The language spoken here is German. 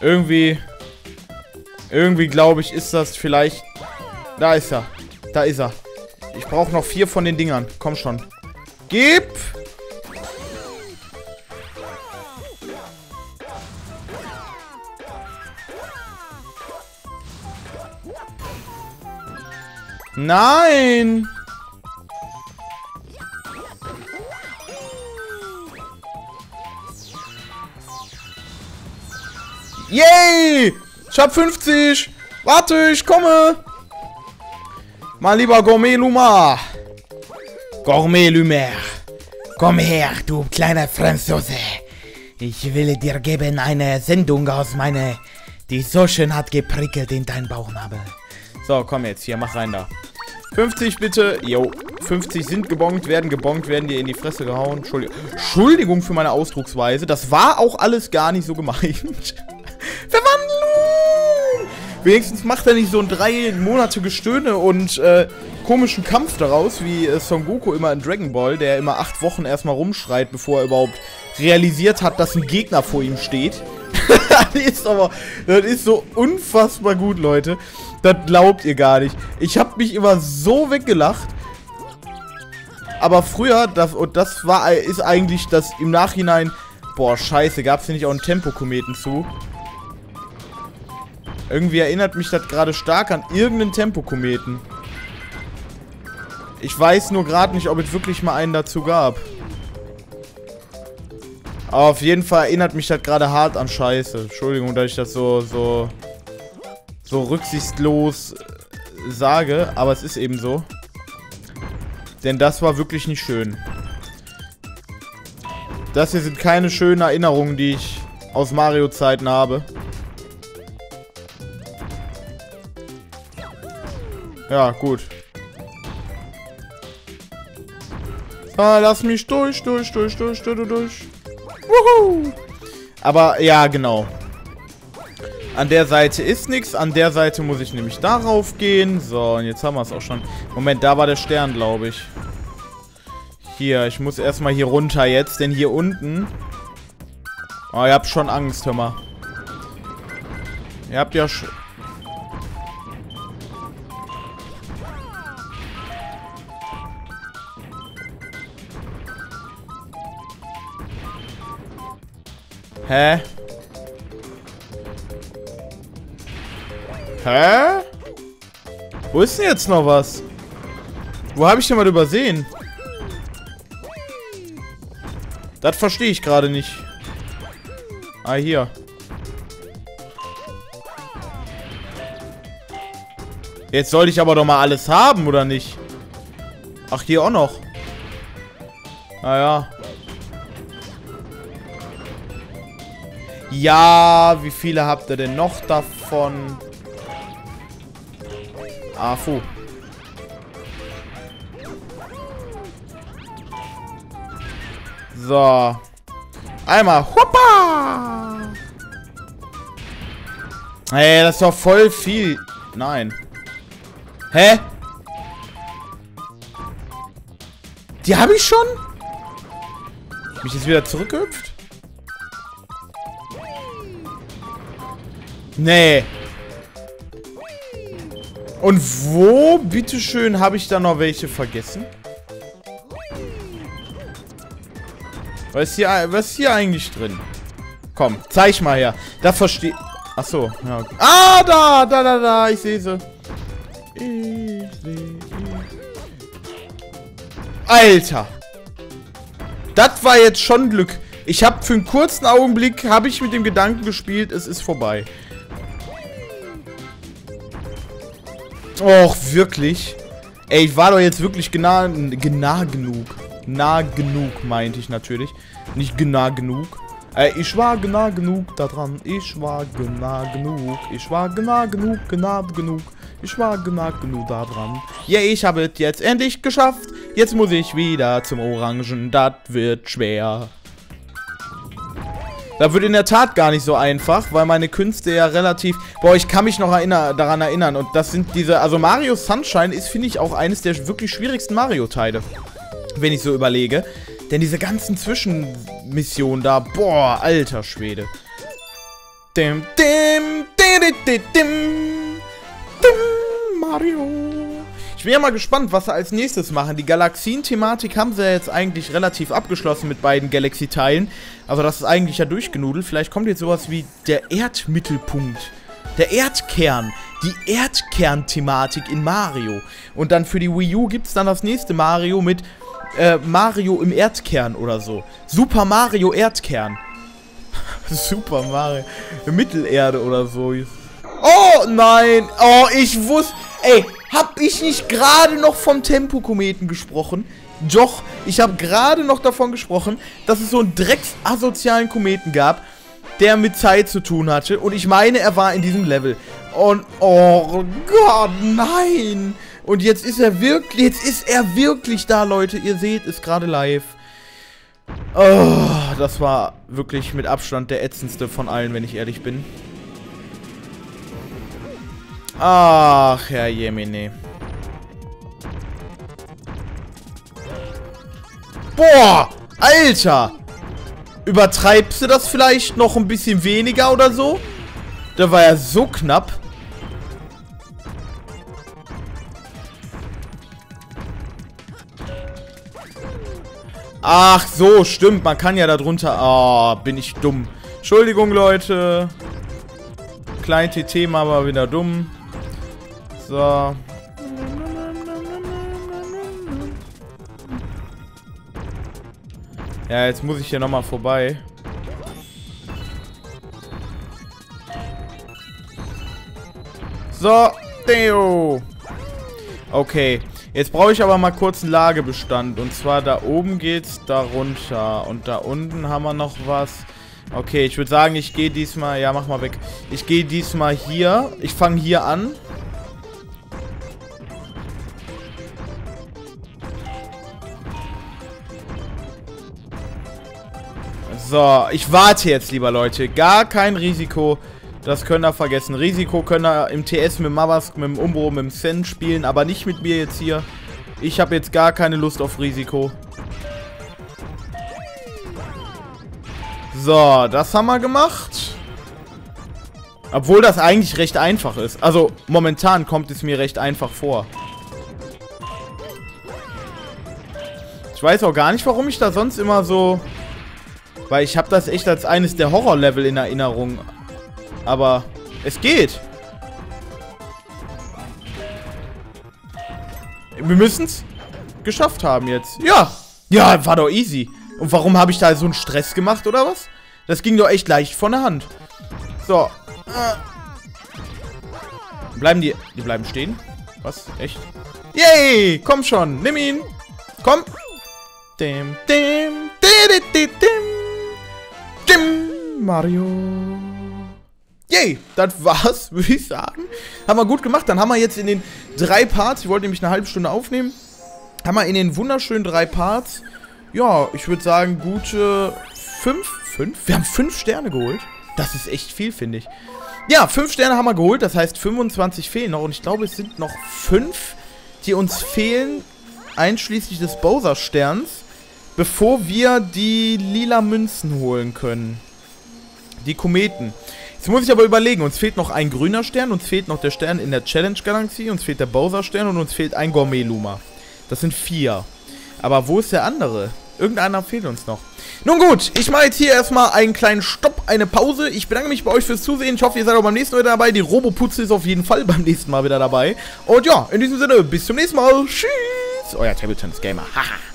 Irgendwie... Irgendwie, glaube ich, ist das vielleicht... Da ist er. Da ist er. Ich brauche noch vier von den Dingern. Komm schon. Gib! Nein! Ich hab 50! Warte, ich komme! Mein lieber Gourmet Luma! Gourmet Lumer! Komm her, du kleiner Franzose! Ich will dir geben eine Sendung aus meiner, die so schön hat geprickelt in dein Bauchnabel. So, komm jetzt hier, mach rein da. 50 bitte. Jo, 50 sind gebongt, werden gebongt, werden dir in die Fresse gehauen. Entschuldigung. Entschuldigung für meine Ausdrucksweise. Das war auch alles gar nicht so gemeint. Verwandlung! Wenigstens macht er nicht so ein drei Monate Gestöhne und äh, komischen Kampf daraus, wie äh, Son Goku immer in Dragon Ball, der immer acht Wochen erstmal rumschreit, bevor er überhaupt realisiert hat, dass ein Gegner vor ihm steht. das ist aber, das ist so unfassbar gut, Leute. Das glaubt ihr gar nicht. Ich habe mich immer so weggelacht. Aber früher, das, und das war, ist eigentlich das im Nachhinein, boah, scheiße, gab es hier nicht auch einen Tempokometen zu? Irgendwie erinnert mich das gerade stark an irgendeinen Tempokometen. Ich weiß nur gerade nicht, ob es wirklich mal einen dazu gab. Aber auf jeden Fall erinnert mich das gerade hart an Scheiße. Entschuldigung, dass ich das so, so, so rücksichtslos äh, sage, aber es ist eben so. Denn das war wirklich nicht schön. Das hier sind keine schönen Erinnerungen, die ich aus Mario-Zeiten habe. Ja, gut. Ah, lass mich durch, durch, durch, durch, durch, durch. Wuhu! Aber, ja, genau. An der Seite ist nichts. An der Seite muss ich nämlich darauf gehen. So, und jetzt haben wir es auch schon. Moment, da war der Stern, glaube ich. Hier, ich muss erstmal hier runter jetzt, denn hier unten... Oh, ihr habt schon Angst, hör mal. Ihr habt ja schon... Hä? Hä? Wo ist denn jetzt noch was? Wo habe ich denn mal übersehen? Das verstehe ich gerade nicht. Ah, hier. Jetzt sollte ich aber doch mal alles haben, oder nicht? Ach, hier auch noch. Naja. Ja, wie viele habt ihr denn noch davon? Ah, fu. So. Einmal. Hoppa! Ey, das ist doch voll viel. Nein. Hä? Die habe ich schon? Mich jetzt wieder zurückgehüpft? Nee. Und wo, bitteschön, habe ich da noch welche vergessen? Was ist, hier, was ist hier eigentlich drin? Komm, zeig mal her. Da verstehe... Achso, ja. Okay. Ah, da, da, da, da. Ich sehe sie. Ich sehe Alter. Das war jetzt schon Glück. Ich habe für einen kurzen Augenblick, habe ich mit dem Gedanken gespielt, es ist vorbei. Och, wirklich? Ey, ich war doch jetzt wirklich genau, genau genug. Nah genug, meinte ich natürlich. Nicht genau genug. Äh, ich war genau genug da dran. Ich war genau genug. Ich war genau genug, genau genug. Ich war genau genug da dran. Ja, yeah, ich habe es jetzt endlich geschafft. Jetzt muss ich wieder zum Orangen. Das wird schwer. Da wird in der Tat gar nicht so einfach, weil meine Künste ja relativ... Boah, ich kann mich noch erinner daran erinnern. Und das sind diese... Also Mario Sunshine ist, finde ich, auch eines der wirklich schwierigsten Mario-Teile. Wenn ich so überlege. Denn diese ganzen Zwischenmissionen da... Boah, alter Schwede. Dim, dim, dim, dim, dim, dim, Mario. Ich bin ja mal gespannt, was sie als nächstes machen. Die Galaxien-Thematik haben sie ja jetzt eigentlich relativ abgeschlossen mit beiden Galaxy-Teilen. Also das ist eigentlich ja durchgenudelt. Vielleicht kommt jetzt sowas wie der Erdmittelpunkt. Der Erdkern. Die Erdkern-Thematik in Mario. Und dann für die Wii U gibt es dann das nächste Mario mit äh, Mario im Erdkern oder so. Super Mario Erdkern. Super Mario. Mittelerde oder so. Oh nein. Oh, ich wusste... Ey, hab ich nicht gerade noch vom Tempokometen gesprochen? Doch, ich habe gerade noch davon gesprochen, dass es so einen drecksasozialen Kometen gab, der mit Zeit zu tun hatte. Und ich meine, er war in diesem Level. Und, oh Gott, nein. Und jetzt ist er wirklich, jetzt ist er wirklich da, Leute. Ihr seht es gerade live. Oh, das war wirklich mit Abstand der ätzendste von allen, wenn ich ehrlich bin. Ach, Herr Jemine. Boah, Alter. Übertreibst du das vielleicht noch ein bisschen weniger oder so? Da war ja so knapp. Ach so, stimmt. Man kann ja darunter... Ah, oh, bin ich dumm. Entschuldigung, Leute. Klein TT mal wieder dumm. So. Ja, jetzt muss ich hier nochmal vorbei. So, Deo. Okay, jetzt brauche ich aber mal kurz einen Lagebestand. Und zwar da oben geht's da runter. Und da unten haben wir noch was. Okay, ich würde sagen, ich gehe diesmal... Ja, mach mal weg. Ich gehe diesmal hier. Ich fange hier an. So, ich warte jetzt, lieber Leute. Gar kein Risiko. Das könnt ihr vergessen. Risiko könnt ihr im TS mit Mavask, mit dem Umbro, mit dem Sen spielen, aber nicht mit mir jetzt hier. Ich habe jetzt gar keine Lust auf Risiko. So, das haben wir gemacht. Obwohl das eigentlich recht einfach ist. Also, momentan kommt es mir recht einfach vor. Ich weiß auch gar nicht, warum ich da sonst immer so weil ich habe das echt als eines der Horrorlevel in Erinnerung. Aber es geht. Wir müssen es geschafft haben jetzt. Ja. Ja, war doch easy. Und warum habe ich da so einen Stress gemacht, oder was? Das ging doch echt leicht von der Hand. So. Bleiben die... Die bleiben stehen? Was? Echt? Yay! Komm schon. Nimm ihn. Komm. Dim, dim, Mario. Yay, das war's, würde ich sagen. Haben wir gut gemacht. Dann haben wir jetzt in den drei Parts, ich wollte nämlich eine halbe Stunde aufnehmen, haben wir in den wunderschönen drei Parts, ja, ich würde sagen, gute fünf, fünf? Wir haben fünf Sterne geholt. Das ist echt viel, finde ich. Ja, fünf Sterne haben wir geholt, das heißt 25 fehlen noch. Und ich glaube, es sind noch fünf, die uns fehlen, einschließlich des Bowser-Sterns bevor wir die lila Münzen holen können. Die Kometen. Jetzt muss ich aber überlegen, uns fehlt noch ein grüner Stern, uns fehlt noch der Stern in der Challenge-Galaxie, uns fehlt der Bowser-Stern und uns fehlt ein Gourmet-Luma. Das sind vier. Aber wo ist der andere? Irgendeiner fehlt uns noch. Nun gut, ich mache jetzt hier erstmal einen kleinen Stopp, eine Pause. Ich bedanke mich bei euch fürs Zusehen. Ich hoffe, ihr seid auch beim nächsten Mal wieder dabei. Die Roboputze ist auf jeden Fall beim nächsten Mal wieder dabei. Und ja, in diesem Sinne, bis zum nächsten Mal. Tschüss. Euer Table Tennis Gamer. Haha.